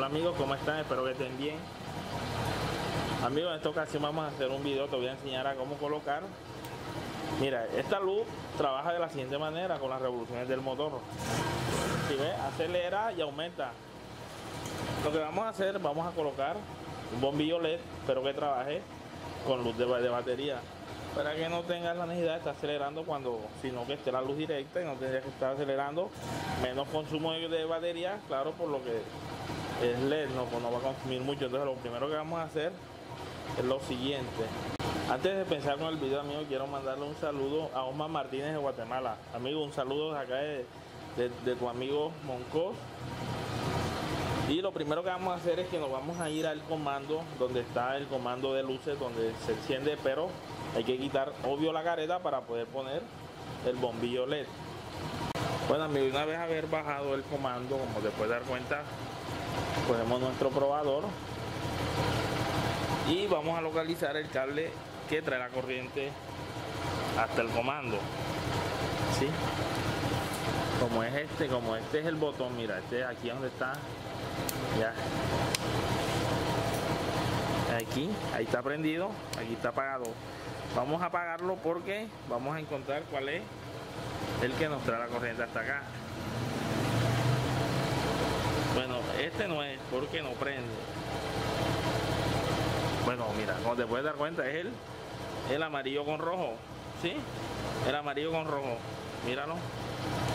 Hola amigos, ¿cómo están? Espero que estén bien. Amigos, en esta ocasión vamos a hacer un video, te voy a enseñar a cómo colocar. Mira, esta luz trabaja de la siguiente manera con las revoluciones del motor. Si ves, acelera y aumenta. Lo que vamos a hacer, vamos a colocar un bombillo LED, pero que trabaje con luz de, batería para que no tengas la necesidad de estar acelerando cuando, sino que esté la luz directa y no tendrías que estar acelerando, menos consumo de batería, claro, por lo que es LED, no, pues no va a consumir mucho. Entonces lo primero que vamos a hacer es lo siguiente. Antes de pensar con el video, amigo, quiero mandarle un saludo a Osman Martínez de Guatemala. Amigo, un saludo acá de, de tu amigo Moncos. Y lo primero que vamos a hacer es que nos vamos a ir al comando donde está el comando de luces, donde se enciende, pero hay que quitar obvio la careta para poder poner el bombillo LED. Bueno amigos, una vez haber bajado el comando, como te puedes dar cuenta, cogemos nuestro probador y vamos a localizar el cable que trae la corriente hasta el comando. ¿sí? como es este como este es el botón mira este aquí donde está. Ya. Aquí ahí está prendido aquí está apagado. Vamos a apagarlo porque vamos a encontrar cuál es el que nos trae la corriente hasta acá bueno, este no es porque no prende. Bueno, mira, como te puedes dar cuenta, es el, el amarillo con rojo. ¿Sí? El amarillo con rojo. Míralo.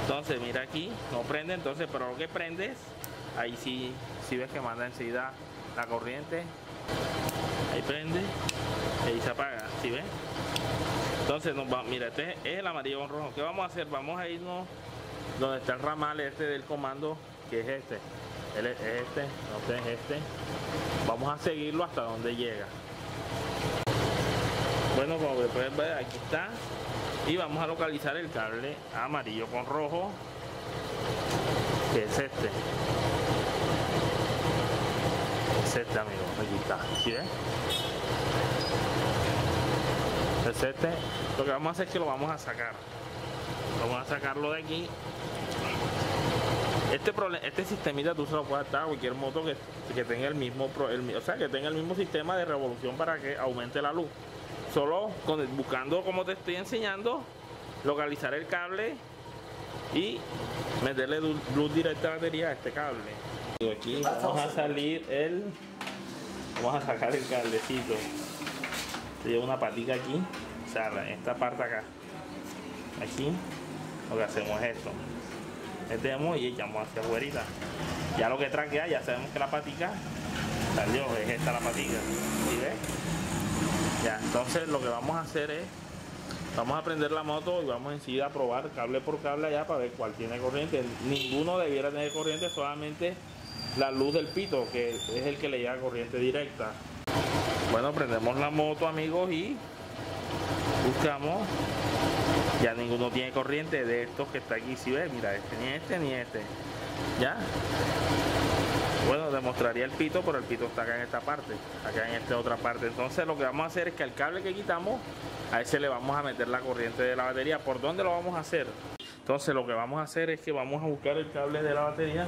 Entonces, mira aquí, no prende, entonces, pero lo que prendes, ahí sí, sí ves que manda enseguida la corriente. Ahí prende, ahí se apaga, ¿sí ves? Entonces, nos va, mira, este es el amarillo con rojo. ¿Qué vamos a hacer? Vamos a irnos donde está el ramal este del comando, que es este él es este, no es este. Vamos a seguirlo hasta donde llega. Bueno, como pueden ver, aquí está. Y vamos a localizar el cable amarillo con rojo, que es este. Es este, amigo. Aquí está. ¿Sí ven? Es este. Lo que vamos a hacer es que lo vamos a sacar. Vamos a sacarlo de aquí este, este sistemita tú se lo puedes dar a cualquier moto que, que tenga el mismo, o sea, que tenga el mismo sistema de revolución para que aumente la luz. Solo buscando como te estoy enseñando, localizar el cable y meterle luz directa a la batería a este cable. Y aquí vamos a salir el, vamos a sacar el cablecito. Se lleva una patita aquí, o sea, esta parte acá. Aquí lo que hacemos es esto metemos y echamos hacia afuera. Ya lo que traquea, ya sabemos que la patica salió, es esta la patica. Ya, entonces lo que vamos a hacer es, vamos a prender la moto y vamos enseguida a probar cable por cable allá para ver cuál tiene corriente. Ninguno debiera tener corriente, solamente la luz del pito, que es el que le llega corriente directa. Bueno, prendemos la moto amigos y buscamos ya ninguno tiene corriente de estos que está aquí. Si ves mira este ni este ni este. Ya. Bueno demostraría el pito pero el pito está acá en esta parte acá en esta otra parte. Entonces lo que vamos a hacer es que al cable que quitamos a ese le vamos a meter la corriente de la batería. Por dónde lo vamos a hacer entonces lo que vamos a hacer es que vamos a buscar el cable de la batería.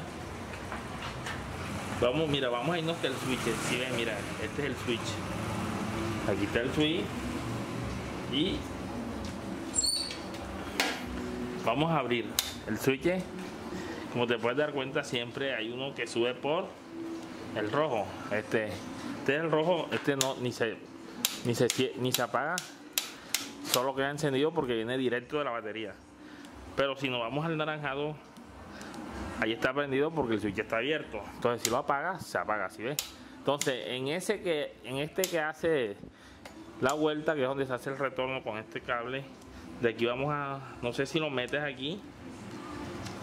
Vamos mira vamos a irnos hasta el switch. Si ven mira este es el switch. Aquí está el switch. Y vamos a abrir el switch. Como te puedes dar cuenta siempre hay uno que sube por el rojo. Este, este es el rojo este no ni se ni se ni se apaga. Solo queda encendido porque viene directo de la batería. Pero si nos vamos al naranjado ahí está prendido porque el switch está abierto. Entonces si lo apagas se apaga ¿sí ves? entonces en ese que en este que hace la vuelta que es donde se hace el retorno con este cable de aquí vamos a no sé si lo metes aquí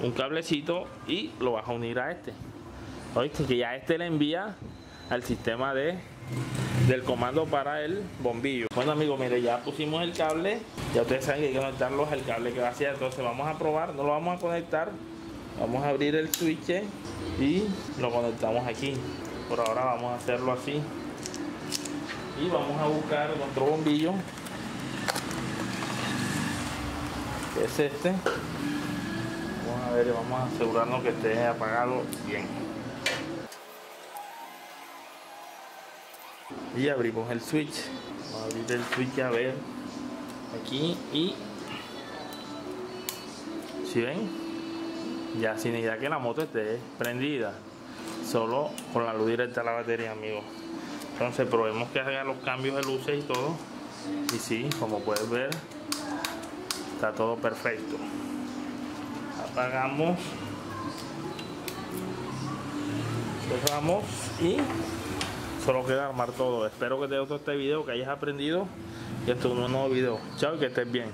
un cablecito y lo vas a unir a este. Oíste que ya este le envía al sistema de del comando para el bombillo. Bueno amigos mire ya pusimos el cable. Ya ustedes saben que hay que conectarlos al cable que va hacia entonces vamos a probar no lo vamos a conectar. Vamos a abrir el switch y lo conectamos aquí. Por ahora vamos a hacerlo así. Y vamos a buscar nuestro bombillo es este. Vamos a ver vamos a asegurarnos que esté apagado bien. Y abrimos el switch. Vamos a abrir el switch a ver. Aquí y si ven ya sin idea que la moto esté prendida. Solo con la luz directa a la batería amigos entonces probemos que haga los cambios de luces y todo. Y sí como puedes ver todo perfecto. Apagamos. Cerramos y solo queda armar todo. Espero que te gustado este video que hayas aprendido y esto es un nuevo video. Chao y que estés bien